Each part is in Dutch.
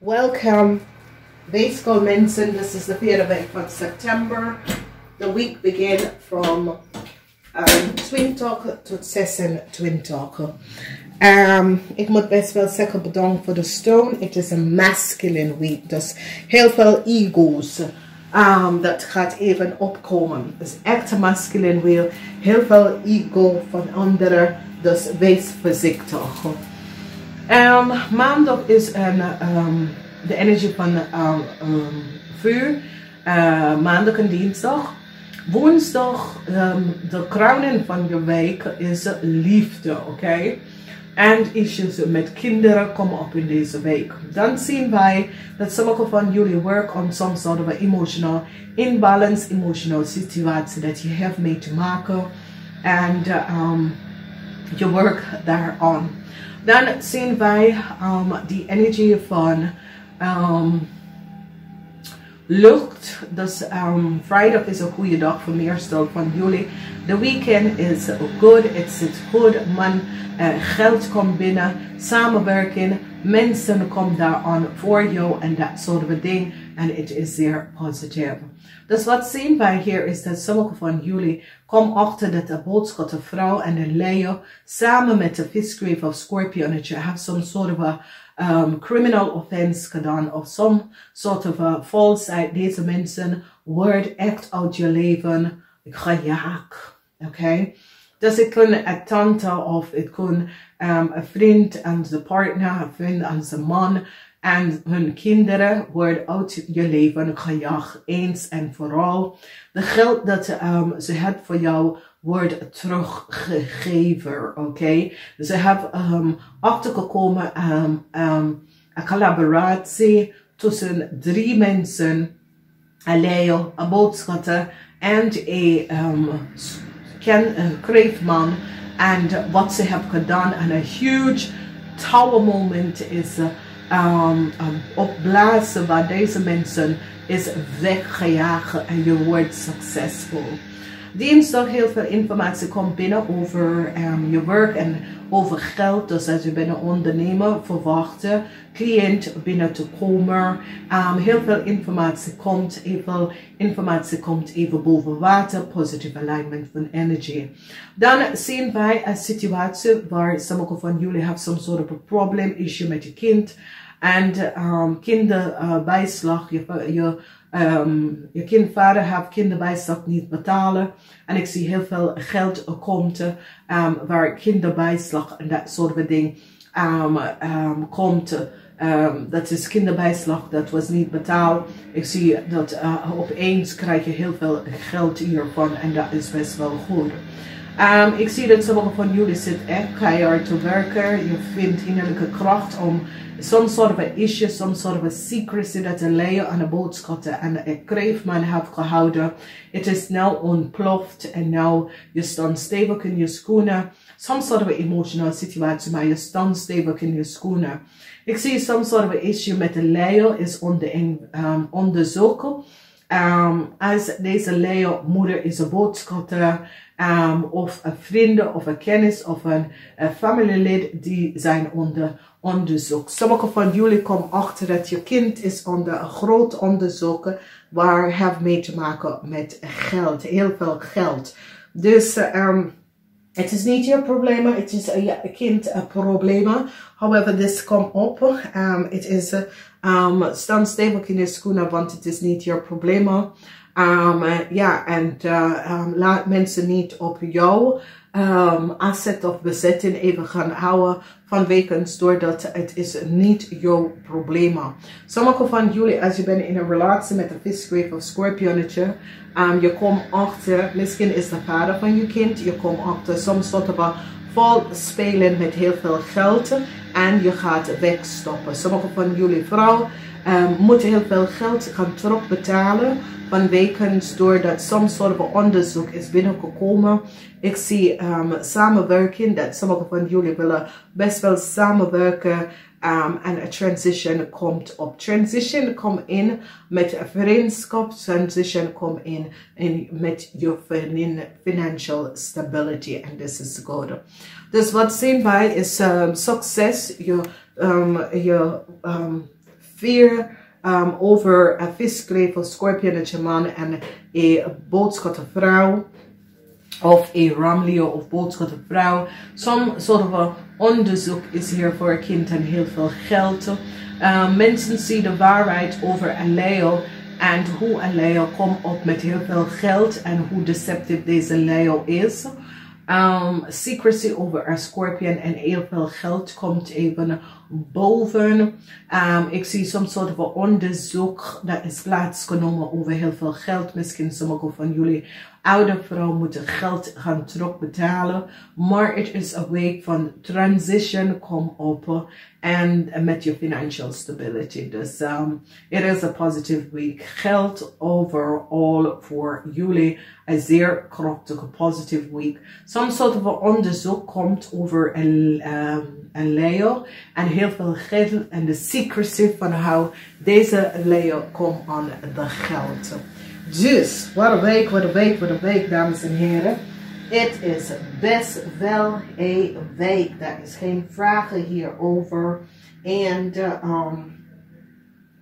Welcome, Baseball Mensen. This is the vierde week van September. The week begin from um, Twin Talk tot 6 Twin Talk. Um, ik moet best wel zeggen bedankt voor de steun. Het is een masculine week. Dus heel veel ego's. Um, dat gaat even opkomen. Is echt een masculine week. Heel veel ego van anderen. Dus wees voorzichtig. Um, maandag is een, um, de energie van um, vuur. Uh, maandag en dinsdag. Woensdag, de crowning van je week is liefde, oké? Okay? En issues met kinderen komen op in deze week. Dan zien wij dat sommige van jullie work on some sort of emotional imbalance, emotional situatie dat je hebt mee te maken. En je work daaraan. Dan zien wij um, die energie van um, lucht. Dus um, vrijdag is een goede dag voor meestal van jullie. De weekend is good. Het zit goed. Man, uh, geld komt binnen. Samenwerking. Mensen komen daar aan voor jou en dat soort van En het is zeer positief. Dus wat zien wij hier is dat sommige van jullie komen achter dat de boodschap, de vrouw en de leeuw samen met de visgrave of scorpionnetje have some sort of a um, criminal offense gedaan of some sort of a falseheid. Deze mensen word echt uit je leven gejaagd. Oké? Okay? Dus het kan een tante of het kan um, een vriend en zijn partner, een vriend en zijn man en hun kinderen worden uit je leven gejaagd, eens en vooral. De geld dat um, ze hebben voor jou wordt teruggegeven, oké? Okay? Ze hebben um, achtergekomen um, um, een collaboratie tussen drie mensen, leeuw, een boodschatter en een um, ken, kreefman. En wat ze hebben gedaan en een huge tower moment is... Uh, um, um, opblazen waar deze mensen is weggejaagd en je wordt succesvol. Dinsdag heel veel informatie komt binnen over um, je werk en over geld. Dus als je bent een ondernemer, verwachten cliënt binnen te komen. Um, heel veel informatie komt, veel informatie komt even boven water. Positive alignment van energy. Dan zien wij een situatie waar sommige van jullie hebben some sort of a problem, issue met je kind. En um, kinderbijslag, je, je, um, je kindvader heeft kinderbijslag niet betalen. En ik zie heel veel geld komt um, waar kinderbijslag en dat soort van ding um, um, komt. Dat is kinderbijslag, dat was niet betaald. Ik zie dat uh, opeens krijg je heel veel geld hiervan en dat is best wel goed. Um, ik zie dat sommige van jullie zitten echt keihard te werken. Je vindt innerlijke kracht om some sort of a issue, some sort of a secrecy dat een leier aan de boodschatten en een kreefman heeft gehouden. Het is nu ontploft en nu je staat stevig in je schoenen. Some sort of a emotional situatie, maar je staat stevig in je schoenen. Ik zie some sort of a issue met de leier is onder, um, onderzoeken. Um, als deze leier moeder is een boodschatter um, of een vrienden of een kennis of een, een familielid die zijn onder onderzoek. Sommige van jullie komen achter dat je kind is onder groot onderzoek waar heeft mee te maken met geld, heel veel geld. Dus um, het is niet je probleem, het is uh, je kind probleem. However, this komt op. Het is, um, staan stevig in je schoenen, want het is niet je probleem. Ja, en uh, um, laat mensen niet op jou um, asset of bezetting even gaan houden vanwege doordat het is niet jouw probleem. Sommige van jullie, als je bent in een relatie met een visgrave of scorpionnetje, um, je komt achter, misschien is de vader van je kind, je komt achter soms soort van vol spelen met heel veel geld en je gaat wegstoppen. Sommige van jullie vrouwen moeten heel veel geld gaan terugbetalen vanwege doordat some soort van onderzoek is binnengekomen. Ik zie um, samenwerking, dat sommige van jullie willen best wel samenwerken um, en een transition komt op. Transition komt in met vriendschap, transition komt in, in met je financial stability and this is good. Dus wat zien wij is um, succes, je, um, je um, fear um, over een viskleef, scorpionetje man en een boodschatte vrouw. Of een ramlio of boodschatte vrouw. Some sort of onderzoek is hier voor een kind en heel veel geld. Uh, mensen zien de waarheid over een Leo en hoe een Leo komt op met heel veel geld en hoe deceptief deze Leo is. Um, secrecy over een scorpion en heel veel geld komt even boven. Um, ik zie soms soort van onderzoek dat is plaatsgenomen over heel veel geld. Misschien sommige van jullie oude vrouw moeten geld gaan terugbetalen. Maar het is een week van transition, kom op. En met je financial stability. Dus um, it is a positive week. Geld overall voor jullie. Een zeer krachtige positive week. Some sort of onderzoek komt over een, um, een Leo. En heel veel geld. En de secrecy van hoe deze Leo komt aan de geld. Dus, wat een week, wat een week, wat een week, dames en heren. Het is best wel een week. Daar is geen vragen hierover. En um,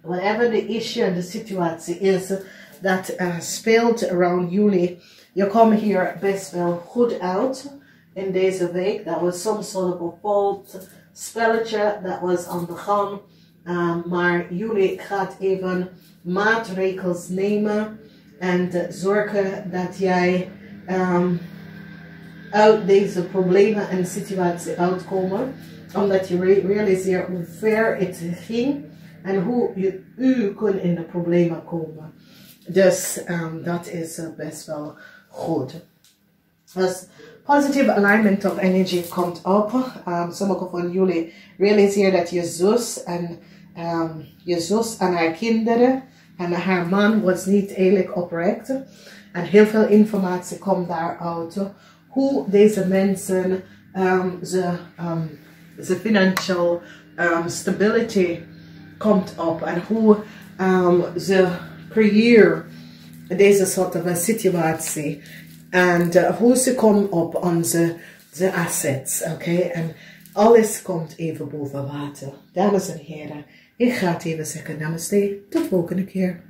whatever the issue en de situatie is dat uh, speelt around jullie, je komt hier best wel goed uit in deze week. Dat was some sort of a fault spelletje dat was aan de gang. Um, maar jullie gaat even maatregels nemen en zorgen dat jij um, uit deze problemen en situatie uitkomen. Omdat je re realiseert hoe ver het ging en hoe je, u kunt in de problemen komen. Dus um, dat is uh, best wel goed. Dus positive alignment of energy komt op. Um, sommige van jullie realiseren dat je zus en je zus en haar kinderen en haar man was niet eerlijk oprecht. En heel veel informatie komt daaruit. Hoe deze mensen um, ze, um, ze financial um, stability komt op. En hoe ze creëren deze soort van situatie. En uh, hoe ze komen op onze de assets. Oké. Okay? En alles komt even boven water. Dames en heren. Ik ga het even zeggen namaste. Tot volgende keer.